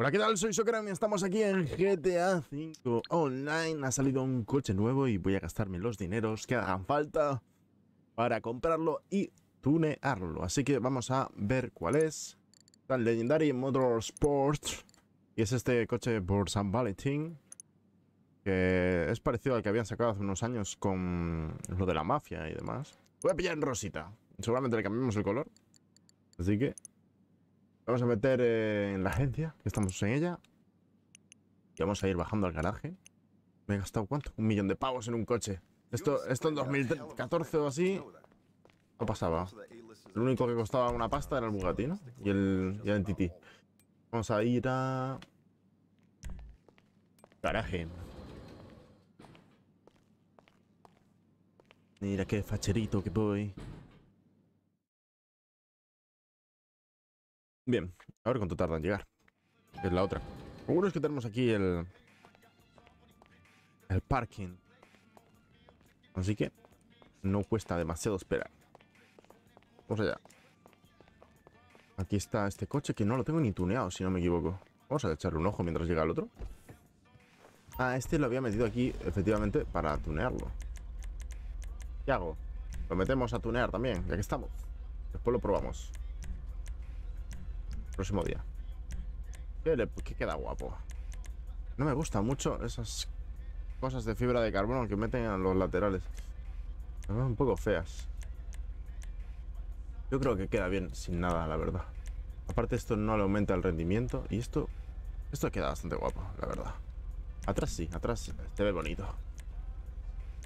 Hola, ¿qué tal? Soy Socran y estamos aquí en GTA 5 Online. Ha salido un coche nuevo y voy a gastarme los dineros que hagan falta para comprarlo y tunearlo. Así que vamos a ver cuál es. El Legendary Motorsport. Y es este coche por San Valentín. Que es parecido al que habían sacado hace unos años con lo de la mafia y demás. Voy a pillar en rosita. Seguramente le cambiamos el color. Así que Vamos a meter eh, en la agencia, que estamos en ella. Y vamos a ir bajando al garaje. Me he gastado cuánto? Un millón de pavos en un coche. Esto, esto en 2014 o así no pasaba. Lo único que costaba una pasta era el Bugatti, ¿no? Y el, y el NTT. Vamos a ir a... Garaje. Mira qué facherito que voy. Bien, a ver cuánto tarda en llegar. Es la otra. Bueno es que tenemos aquí el... El parking. Así que no cuesta demasiado esperar. Vamos allá. Aquí está este coche que no lo tengo ni tuneado, si no me equivoco. Vamos a echarle un ojo mientras llega el otro. Ah, este lo había metido aquí, efectivamente, para tunearlo. ¿Qué hago? Lo metemos a tunear también, ya que estamos. Después lo probamos próximo día. ¿Qué, queda guapo? No me gustan mucho esas cosas de fibra de carbono que meten a los laterales. Me un poco feas. Yo creo que queda bien sin nada, la verdad. Aparte esto no le aumenta el rendimiento y esto esto queda bastante guapo, la verdad. Atrás sí, atrás se ve bonito.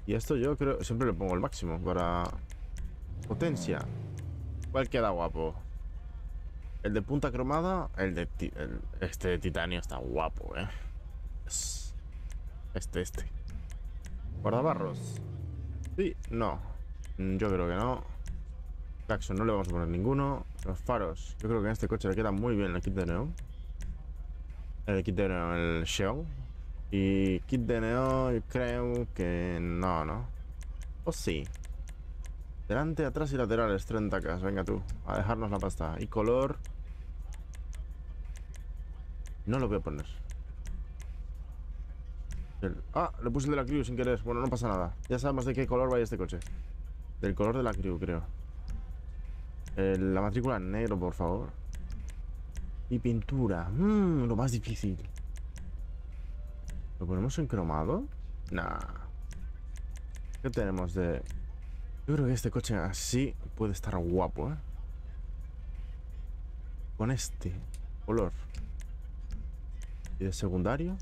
Y esto yo creo, siempre le pongo el máximo para potencia. ¿Cuál queda guapo? El de punta cromada, el de este de titanio está guapo, ¿eh? Este, este. Guardabarros. Sí, no. Yo creo que no. Claxon no le vamos a poner ninguno. Los faros. Yo creo que en este coche le queda muy bien el kit de neón. El kit de neón, el Xeon. Y kit de neón, creo que no, ¿no? O sí. Delante, atrás y laterales, 30k. Venga tú, a dejarnos la pasta. Y color... No lo voy a poner. Ah, le puse el de la crew sin querer. Bueno, no pasa nada. Ya sabemos de qué color va este coche. Del color de la crew, creo. la matrícula negro, por favor. Y pintura. Mmm, lo más difícil. ¿Lo ponemos en cromado? Nah. ¿Qué tenemos de...? Yo creo que este coche así puede estar guapo, ¿eh? Con este color. ¿Y de secundario?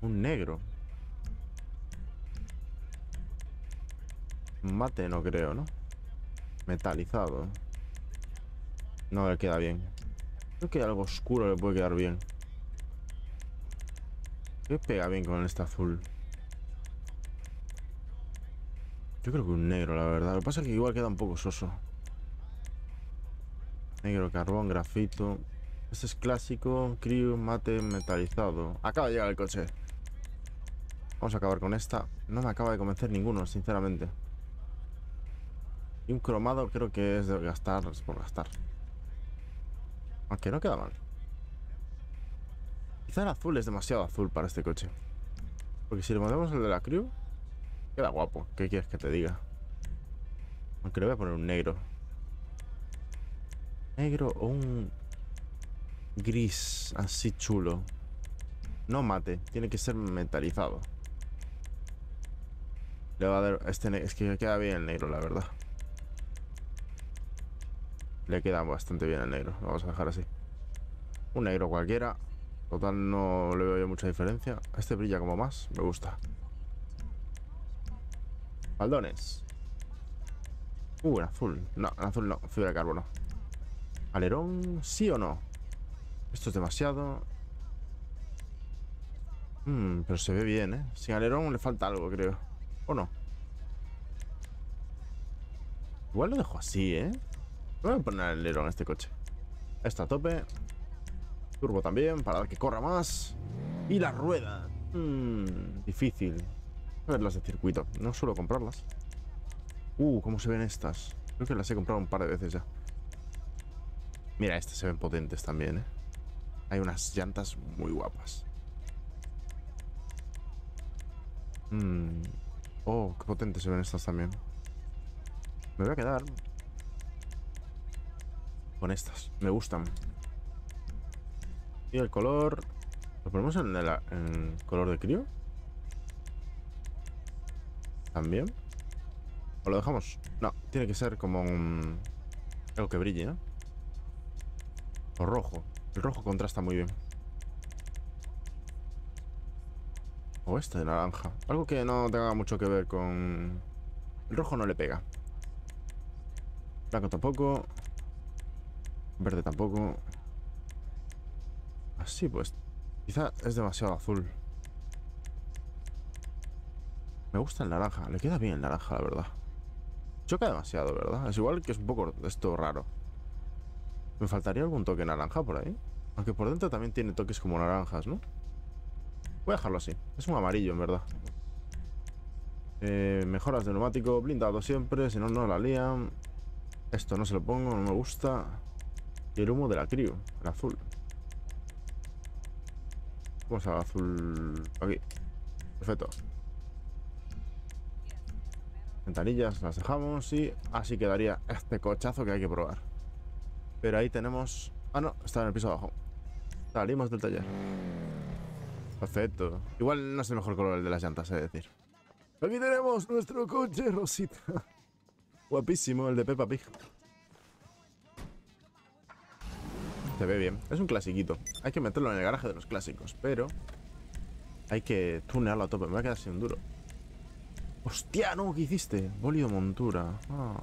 Un negro. Mate no creo, ¿no? Metalizado. No le queda bien. Creo que algo oscuro le puede quedar bien. ¿Qué pega bien con este azul? Yo creo que un negro, la verdad. Lo que pasa es que igual queda un poco soso. Negro, carbón, grafito. Este es clásico, crew, mate, metalizado. Acaba de llegar el coche. Vamos a acabar con esta. No me acaba de convencer ninguno, sinceramente. Y un cromado creo que es de gastar, por gastar. Aunque no queda mal. Quizá el azul es demasiado azul para este coche. Porque si le movemos el de la crew, queda guapo. ¿Qué quieres que te diga? Aunque le voy a poner un negro. Negro o un gris, así chulo. No mate, tiene que ser metalizado. Le va a dar este es que queda bien el negro, la verdad. Le queda bastante bien el negro, vamos a dejar así. Un negro cualquiera. Total, no le veo mucha diferencia. Este brilla como más, me gusta. Baldones. Uh, en azul. No, en azul no, fibra de carbono. ¿Alerón sí o no? Esto es demasiado. Hmm, pero se ve bien, ¿eh? Sin alerón le falta algo, creo. ¿O no? Igual lo dejo así, ¿eh? Voy a poner alerón a este coche. Está a tope. Turbo también, para que corra más. Y la rueda. Hmm, difícil. A ver las de circuito. No suelo comprarlas. Uh, cómo se ven estas. Creo que las he comprado un par de veces ya. Mira, estas se ven potentes también, ¿eh? Hay unas llantas muy guapas. Mm. Oh, qué potentes se ven estas también. Me voy a quedar con estas. Me gustan. Y el color... ¿Lo ponemos en el color de crío? ¿También? ¿O lo dejamos? No, tiene que ser como. Algo que brille, ¿no? O rojo. El rojo contrasta muy bien. O este de naranja. Algo que no tenga mucho que ver con... El rojo no le pega. Blanco tampoco. Verde tampoco. Así pues. Quizá es demasiado azul. Me gusta el naranja. Le queda bien el naranja, la verdad. Choca demasiado, ¿verdad? Es igual que es un poco esto raro. Me faltaría algún toque naranja por ahí. Aunque por dentro también tiene toques como naranjas, ¿no? Voy a dejarlo así. Es un amarillo, en verdad. Eh, mejoras de neumático, blindado siempre, si no, no la lían. Esto no se lo pongo, no me gusta. Y el humo de la crío, el azul. Vamos al azul aquí. Perfecto. Ventanillas las dejamos y así quedaría este cochazo que hay que probar. Pero ahí tenemos... Ah, no, está en el piso abajo. Salimos del taller. Perfecto. Igual no es el mejor color el de las llantas, es decir. Aquí tenemos nuestro coche rosita. Guapísimo, el de Peppa Pig. Se ve bien. Es un clasiquito. Hay que meterlo en el garaje de los clásicos, pero... Hay que tunearlo a tope. Me va a quedar sin duro. ¡Hostia! No, ¿qué hiciste? Bólido montura. Ah.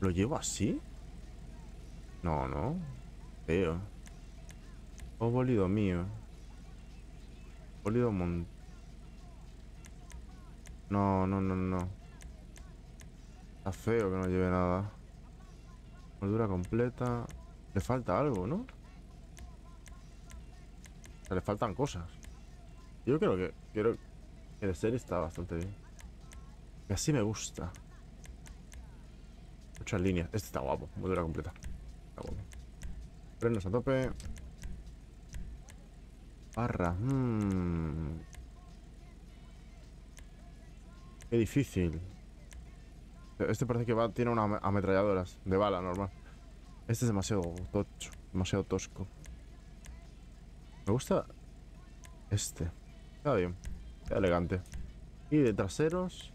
¿Lo llevo así? No, no. Feo. Oh, bólido mío. Bólido mon... No, no, no, no. Está feo que no lleve nada. Moldura completa. Le falta algo, ¿no? O sea, le faltan cosas. Yo creo que... Quiero el serie está bastante bien. Y así me gusta. Muchas líneas. Este está guapo. Moldura completa. Está. Frenos a tope. Barra. Hmm. Qué difícil. Este parece que tiene unas ametralladoras de bala normal. Este es demasiado tocho, demasiado tosco. Me gusta este. Está bien. Queda elegante. Y de traseros.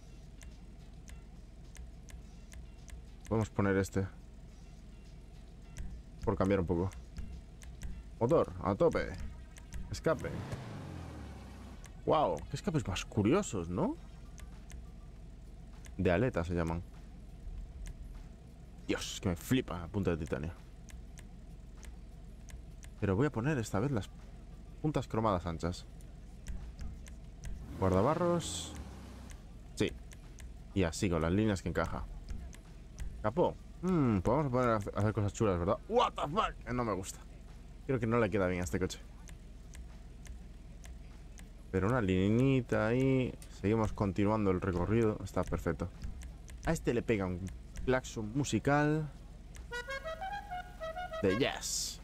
Podemos poner este. Por cambiar un poco. Motor, a tope. Escape. Wow, qué escapes más curiosos, ¿no? De aleta se llaman. Dios, que me flipa a punta de titanio. Pero voy a poner esta vez las puntas cromadas anchas. Guardabarros. Sí. Y así, con las líneas que encaja. Capó. Mmm, podemos poner a hacer cosas chulas, ¿verdad? What the fuck? Eh, no me gusta. Creo que no le queda bien a este coche. Pero una linita ahí. Seguimos continuando el recorrido. Está perfecto. A este le pega un claxon musical. De Yes.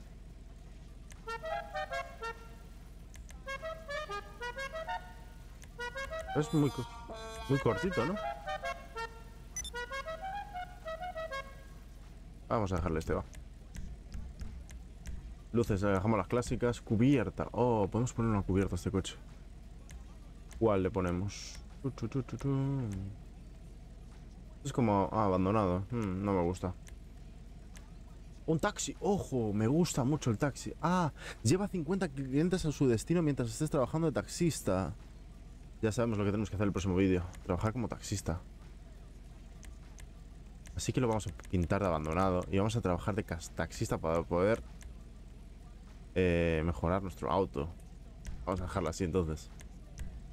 Es muy, muy cortito, ¿no? Vamos a dejarle este, va. Luces, dejamos las clásicas. Cubierta. Oh, podemos poner una cubierta a este coche. ¿Cuál le ponemos? Es como ah, abandonado. Hmm, no me gusta. Un taxi. Ojo, me gusta mucho el taxi. Ah, lleva 50 clientes a su destino mientras estés trabajando de taxista. Ya sabemos lo que tenemos que hacer el próximo vídeo. Trabajar como taxista. Así que lo vamos a pintar de abandonado. Y vamos a trabajar de taxista para poder eh, mejorar nuestro auto. Vamos a dejarlo así entonces.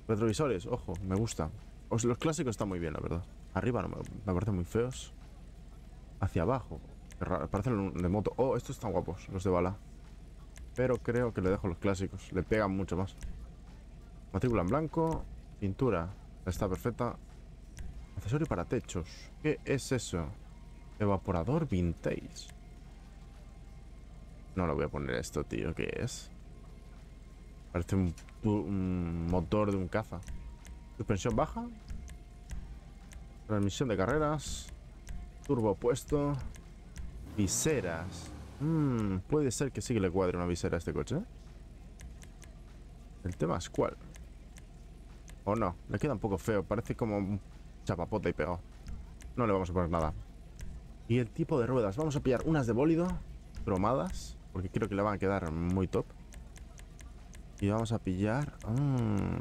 Retrovisores, ojo, me gusta. los clásicos están muy bien, la verdad. Arriba no me, parecen muy feos. Hacia abajo. Parecen de moto. Oh, estos están guapos, los de bala. Pero creo que le dejo los clásicos. Le pegan mucho más. Matrícula en blanco. Pintura. Está perfecta. Accesorio para techos. ¿Qué es eso? Evaporador vintage. No lo voy a poner esto, tío. ¿Qué es? Parece un, motor de un caza. Suspensión baja. Transmisión de carreras. Turbo puesto. Viseras. Mmm, puede ser que sí que le cuadre una visera a este coche. El tema es cuál. O no, le queda un poco feo. Parece como chapapote y pegado. No le vamos a poner nada. Y el tipo de ruedas. Vamos a pillar unas de bólido. Cromadas. Porque creo que le van a quedar muy top. Y vamos a pillar... Mmm,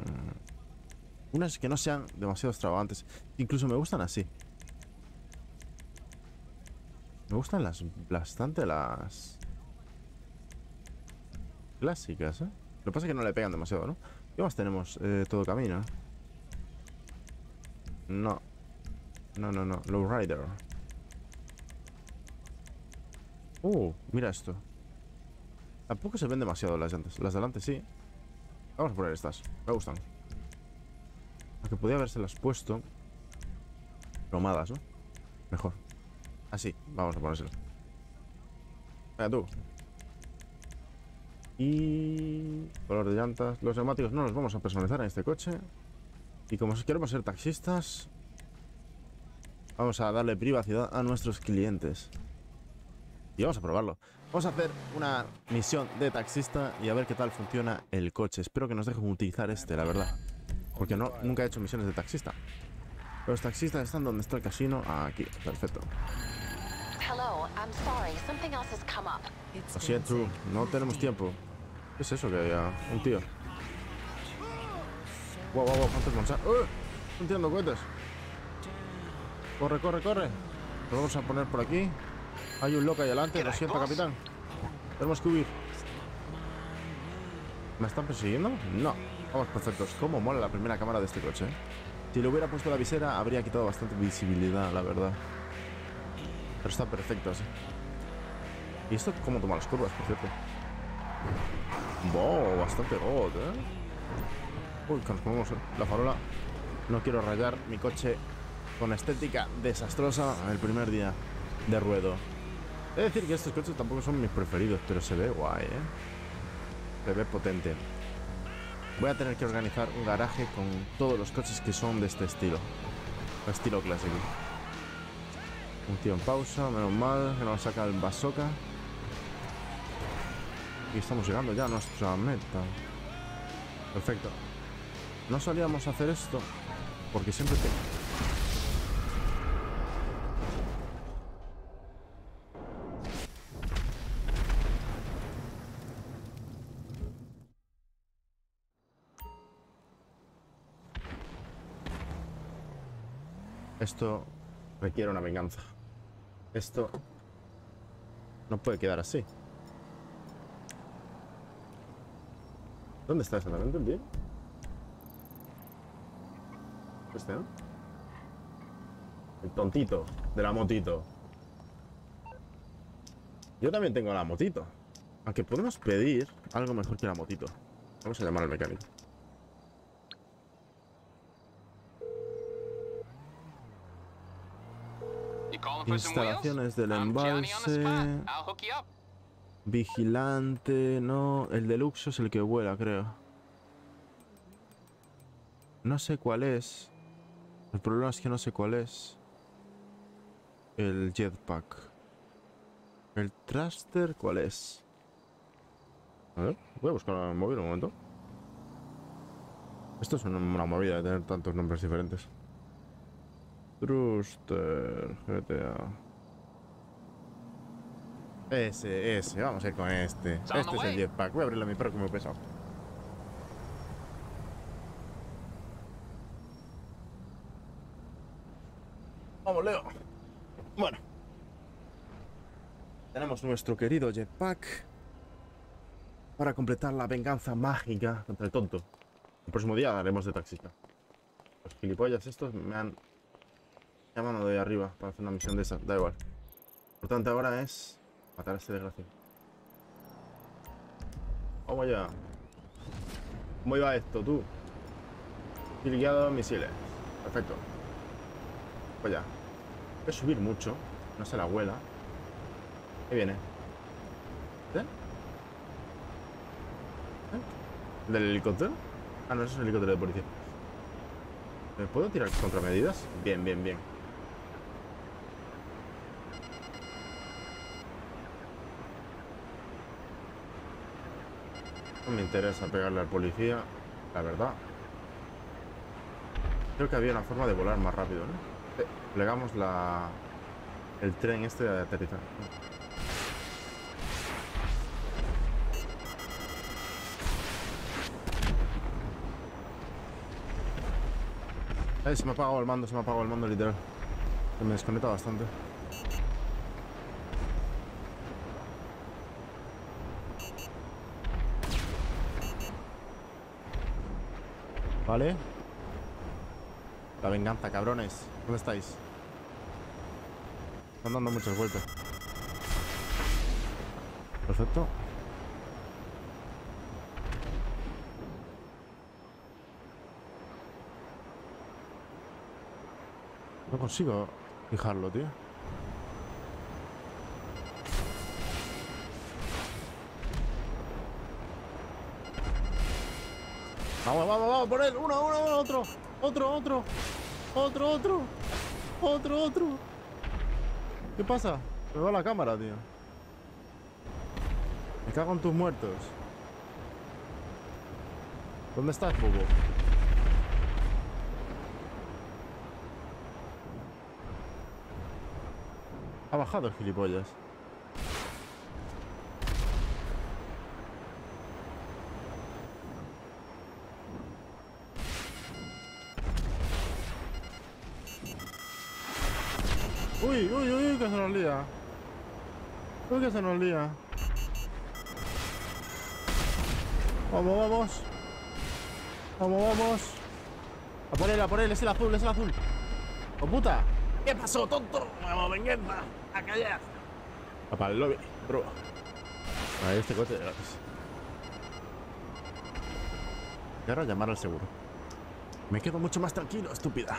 unas que no sean demasiado extravagantes. Incluso me gustan así. Me gustan las bastante las clásicas, ¿eh? Lo que pasa es que no le pegan demasiado, ¿no? ¿Qué más tenemos? Eh, todo camino. No. No, no, no. Lowrider. Uh, mira esto. Tampoco se ven demasiado las llantas. Las delante sí. Vamos a poner estas. Me gustan. Aunque podría las puesto. Cromadas, ¿no? Mejor. Así, vamos a ponérselo. Venga tú. Y... Color de llantas. Los neumáticos no los vamos a personalizar en este coche. Y como queremos ser taxistas... Vamos a darle privacidad a nuestros clientes. Y vamos a probarlo. Vamos a hacer una misión de taxista y a ver qué tal funciona el coche. Espero que nos dejen utilizar este, la verdad. Porque no, nunca he hecho misiones de taxista. Los taxistas están donde está el casino. Aquí, perfecto. Así es, true. No tenemos tiempo. ¿Qué es eso que había? Un tío. Wow, wow, wow, cuántos manchas. Están tirando cohetes. Corre, corre, corre. Lo vamos a poner por aquí. Hay un loco ahí adelante. Lo siento, capitán. Tenemos que huir. ¿Me están persiguiendo? No. Vamos, perfectos. Cómo mola la primera cámara de este coche. ¿eh? Si le hubiera puesto la visera, habría quitado bastante visibilidad, la verdad. Pero está perfecto así. ¿Y esto cómo toma las curvas, por cierto? Wow, bastante god, ¿eh? Uy, que nos ponemos la farola. No quiero rayar mi coche con estética desastrosa el primer día de ruedo. Es decir que estos coches tampoco son mis preferidos, pero se ve guay, ¿eh? Se ve potente. Voy a tener que organizar un garaje con todos los coches que son de este estilo. Estilo clásico. Un tío en pausa, menos mal, que nos saca el bazooka. Y estamos llegando ya a nuestra meta. Perfecto. No solíamos hacer esto porque siempre te... Esto requiere una venganza. Esto no puede quedar así. ¿Dónde está exactamente el bien? Este, ¿no? El tontito de la motito. Yo también tengo la motito. Aunque podemos pedir algo mejor que la motito. Vamos a llamar al mecánico. Instalaciones del embalse. Vigilante, no. El deluxe es el que vuela, creo. No sé cuál es. El problema es que no sé cuál es. El jetpack. El thruster, ¿cuál es? A ver, voy a buscar el móvil un momento. Esto es una, una movida de tener tantos nombres diferentes. Truster, GTA. Ese, ese, vamos a ir con este. Este es el jetpack. Voy a abrirle a mi perro que me pesado. Vamos, Leo. Bueno. Nuestro querido jetpack. Para completar la venganza mágica contra el tonto. El próximo día haremos de taxista. Los gilipollas estos me han llamando de arriba para hacer una misión de esa. Da igual. Lo importante ahora es matar a este desgraciado. Vamos allá. ¿Cómo iba esto, tú? Guiado misiles. Perfecto. Pues ya. Subir mucho. No se la abuela. Ahí viene. ¿Eh? ¿El ¿Del helicóptero? Ah, no, es el helicóptero de policía. ¿Me puedo tirar contramedidas? Bien, bien, bien. No me interesa pegarle al policía, la verdad. Creo que había una forma de volar más rápido, ¿no? Eh, plegamos la... el tren este de aterrizar. Ay, se me ha apagado el mando, se me ha apagado el mando literal. Se me desconecta bastante. Vale. La venganza, cabrones. ¿Dónde estáis? Están dando muchas vueltas. Perfecto. No consigo fijarlo, tío. Vamos, vamos, vamos, por él. Uno, uno, uno, otro. Otro, otro. Otro, otro. Otro, otro. ¿Qué pasa? Me va la cámara, tío. Me cago en tus muertos. ¿Dónde estás, Bobo? Ha bajado el gilipollas. Uy, uy, uy, que se nos lía. Uy, que se nos lía. Vamos, vamos. Vamos, vamos. A por él, a por él, es el azul, es el azul. ¡Oh, puta! ¿Qué pasó, tonto? Vamos, venganza. A callar. A para el lobby, bro. A este coche de gratis. Y ahora llamar al seguro. Me quedo mucho más tranquilo, estúpida.